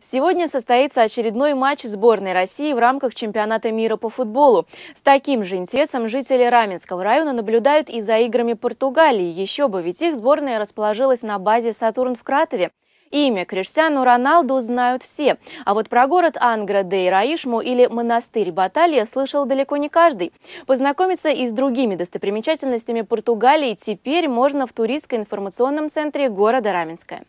Сегодня состоится очередной матч сборной России в рамках чемпионата мира по футболу. С таким же интересом жители Раменского района наблюдают и за играми Португалии. Еще бы, ведь их сборная расположилась на базе «Сатурн» в Кратове. Имя Криштиану Роналду знают все. А вот про город Ангра де Ираишму или монастырь Баталия слышал далеко не каждый. Познакомиться и с другими достопримечательностями Португалии теперь можно в туристско-информационном центре города Раменское.